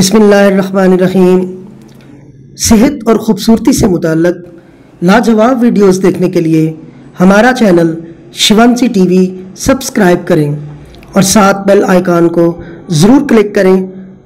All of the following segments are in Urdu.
بسم اللہ الرحمن الرحیم۔ صحت اور خوبصورتی سے متعلق لاجواب ویڈیوز دیکھنے کے لیے ہمارا چینل شیونسی ٹی وی سبسکرائب کریں اور ساتھ بیل آئیکن کو ضرور کلک کریں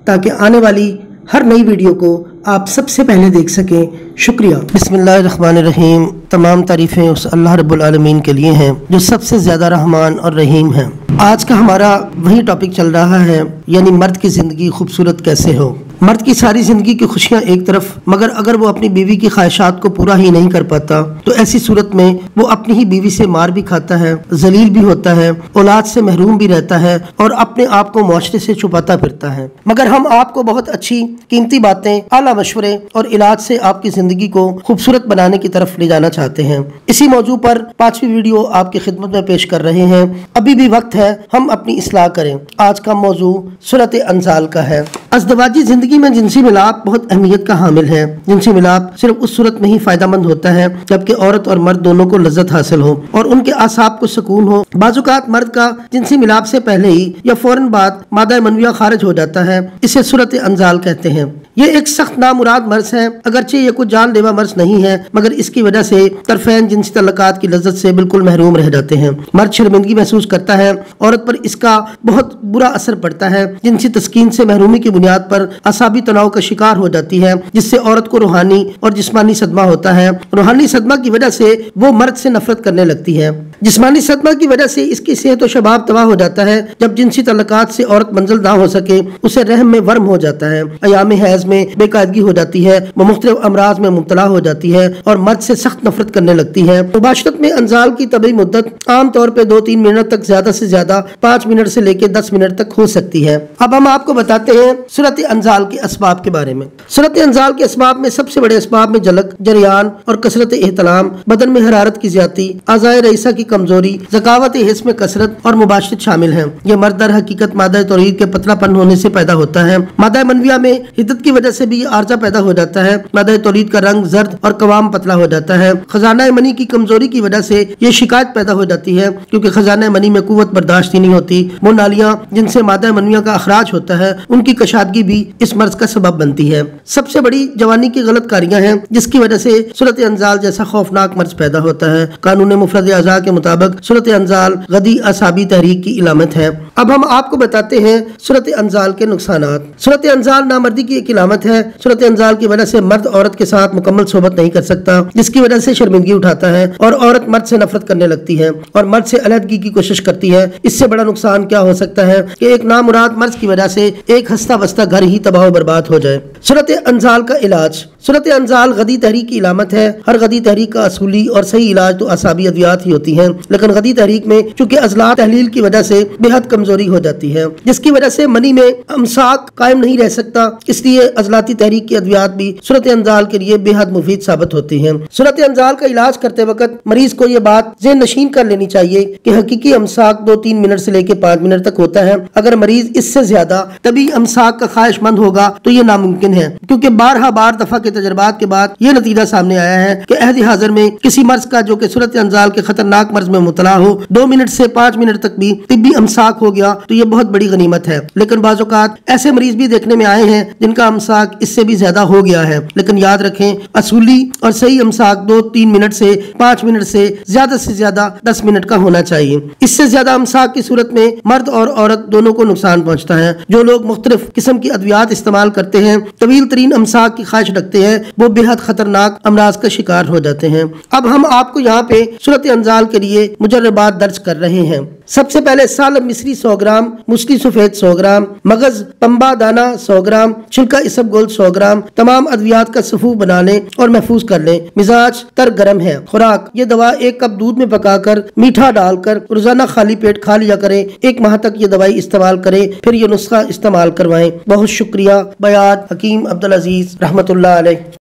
تاکہ آنے والی ہر نئی ویڈیو کو آپ سب سے پہلے دیکھ سکیں۔ شکریہ۔ بسم اللہ الرحمن الرحیم۔ تمام تعریفیں اس اللہ رب العالمین کے لیے ہیں، جو سب سے زیادہ رحمان اور رحیم ہیں۔ آج کا ہمارا وہی ٹاپک چل رہا ہے یعنی مرد کی زندگی خوبصورت کیسے ہو؟ مرد کی ساری زندگی کی خوشیاں ایک طرف، مگر اگر وہ اپنی بیوی کی خواہشات کو پورا ہی نہیں کر پاتا، تو ایسی صورت میں وہ اپنی ہی بیوی سے مار بھی کھاتا ہے، ذلیل بھی ہوتا ہے، اولاد سے محروم بھی رہتا ہے اور اپنے آپ کو معاشرے سے چھپاتا پھرتا ہے۔ مگر ہم آپ کو بہت اچھی، قیمتی باتیں، اعلیٰ مشورے اور علاج سے آپ کی زندگی کو خوبصورت بنانے کی طرف لے جانا چاہتے ہیں۔ اسی موضوع پر پانچویں ویڈیو آپ کی خدمت میں پیش کر رہے ہیں۔ ابھی بھی وقت ہے، ہم اپنی اصلاح کریں۔ آج کا موضوع صورت انزال کا ہے۔ ازدواجی زندگی میں جنسی ملاپ بہت اہمیت کا حامل ہے جنسی ملاپ صرف اس صورت میں ہی فائدہ مند ہوتا ہے جبکہ عورت اور مرد دونوں کو لذت حاصل ہو اور ان کے اعصاب کو سکون ہو۔ بعض اوقات مرد کا جنسی ملاپ سے پہلے ہی یا فوراً بعد مادہ منویہ خارج ہو جاتا ہے، اسے صورت انزال کہتے ہیں۔ یہ ایک سخت نامراد مرض ہے۔ اگرچہ یہ کوئی جان لیوا مرض نہیں ہے، مگر اس کی وجہ سے طرفین جنسی تعلقات کی لذت سے بالکل محروم رہ جاتے ہیں۔ مرد شرمندگی محسوس کرتا ہے، عورت پر اس کا بہت برا اثر پڑتا ہے۔ جنسی تسکین سے محرومی کی بنیاد پر اعصابی تناؤ کا شکار ہو جاتی ہے، جس سے عورت کو روحانی اور جسمانی صدمہ ہوتا ہے۔ روحانی صدمہ کی وجہ سے وہ مرد سے نفرت کرنے لگتی ہے۔ جسمانی صدمہ کی وجہ سے اس کی صحت و شباب تباہ ہو جاتا ہے۔ جب جنسی تعلقات سے عورت منزل نہ ہو سکے، اسے رحم میں ورم ہو جاتا ہے۔ ایام حیض میں بے قاعدگی ہو جاتی ہے وہ مختلف امراض میں مبتلا ہو جاتی ہے اور مرد سے سخت نفرت کرنے لگتی ہے۔ مباشرت میں انزال کی طبی مدت عام طور پہ دو تین منٹ تک زیادہ سے زیادہ پانچ منٹ سے لے کے دس منٹ تک ہو سکتی ہے۔ اب ہم آپ کو بتاتے ہیں صورت انزال کے اسباب کے بارے میں۔ صورت انزال کے اسباب میں سب سے بڑے اسباب میں جلک جریان اور کثرت احتلام، بدن میں حرارت کی زیادتی، اعضاء رئیسہ کی کمزوری، ذکاوت حس میں کثرت اور مباشرت شامل ہیں۔ یہ مرد در حقیقت مادہ تولید کے پتلا پن ہونے سے پیدا ہوتا ہے۔ مادہ منویہ میں حدت کی وجہ سے بھی یہ عارضہ پیدا ہو جاتا ہے۔ مادہ تولید کا رنگ زرد اور قوام پتلا ہو جاتا ہے۔ خزانہ منی کی کمزوری کی وجہ سے یہ شکایت پیدا ہو جاتی ہے کیونکہ خزانہ منی میں قوت برداشت ہی نہیں ہوتی۔ وہ نالیاں جن سے مادہ منویہ کا اخراج ہوتا ہے، ان کی کشادگی بھی اس مرض کا سبب بنتی ہے۔ سب سے بڑی جوانی کی غلط کاریاں ہیں، جس کی وجہ سے صورت انزال جیسا خوفناک مرض پیدا ہوتا ہے۔ قانون مفرد اعضاء کے مطابق صورت انزال غدی اعصابی تحریک کی علامت ہے۔ اب ہم آپ کو بتاتے ہیں صورت انزال کے نقصانات۔ صورت انزال نامردی کی ایک علامت ہے۔ صورت انزال کی وجہ سے مرد عورت کے ساتھ مکمل صحبت نہیں کر سکتا، جس کی وجہ سے شرمندگی اٹھاتا ہے اور عورت مرد سے نفرت کرنے لگتی ہے اور مرد سے علیحدگی کی کوشش کرتی ہے۔ اس سے بڑا نقصان کیا ہو سکتا ہے کہ ایک نامراد مرض کی وجہ سے ایک ہستہ بستہ گھر ہی تباہ و برباد ہو جائے۔ صورت انزال کا علاج۔ صورت انزال غدی تحریک کی علامت ہے۔ ہر غدی تحریک کا اصولی اور صحیح علاج تو اعصابی ادویات ہی ہوتی ہیں، لیکن غدی تحریک میں چونکہ اضلاع تحلیل کی وجہ سے بے حد کمزوری ہو جاتی ہے، جس کی وجہ سے منی میں امساک قائم نہیں رہ سکتا۔ اس لیے عضلاتی تحریک کی ادویات بھی صورت انزال کے لیے بے حد مفید ثابت ہوتی ہیں۔ صورت انزال کا علاج کرتے وقت مریض کو یہ بات ذہن نشین کر لینی چاہیے کہ حقیقی امساک دو تین منٹ سے لے کے پانچ منٹ تک ہوتا ہے۔ اگر مریض اس سے زیادہ طبی امساک کا خواہش مند ہوگا تو یہ ناممکن ہے، کیونکہ بارہا بار دفعہ کے تجربات کے بعد یہ نتیجہ سامنے آیا ہے کہ عہد حاضر میں کسی مرض کا جو کہ صورت انزال کے خطرناک مرض میں مطلع ہو، دو منٹ سے پانچ منٹ تک بھی طبی امساک ہو گیا تو یہ بہت بڑی غنیمت ہے۔ لیکن بعض اوقات ایسے مریض بھی دیکھنے میں آئے ہیں جن کا امساک اس سے بھی زیادہ ہو گیا ہے۔ لیکن یاد رکھیں، اصولی اور صحیح امساک دو، تین منٹ سے پانچ منٹ سے زیادہ سے زیادہ دس منٹ کا ہونا چاہیے۔ اس سے زیادہ امساک کی صورت میں مرد اور عورت دونوں کو نقصان پہنچتا ہے۔ جو لوگ مختلف قسم کی ادویات استعمال کرتے ہیں، طویل ترین امساک کی خواہش رکھتے ہیں۔ وہ بے حد خطرناک امراض کا شکار ہو جاتے ہیں۔ اب ہم آپ کو یہاں پہ صورت انزال کے لیے مجربات درج کر رہے ہیں۔ سب سے پہلے سالم مصری سو گرام مسلی سفید سو گرام، مغز پمبا دانا سو گرام، چھلکا اسب گول سو گرام، تمام ادویات کا صفو بنا لیں اور محفوظ کر لیں۔ مزاج تر گرم ہے۔ خوراک، یہ دوا ایک کپ دودھ میں پکا کر، میٹھا ڈال کر، روزانہ خالی پیٹ کھا لیا کریں۔ ایک ماہ تک یہ دوائی استعمال کریں، پھر یہ نسخہ استعمال کروائیں۔ بہت شکریہ، بیاد حکیم عبدالعزیز رحمت اللہ علیہ۔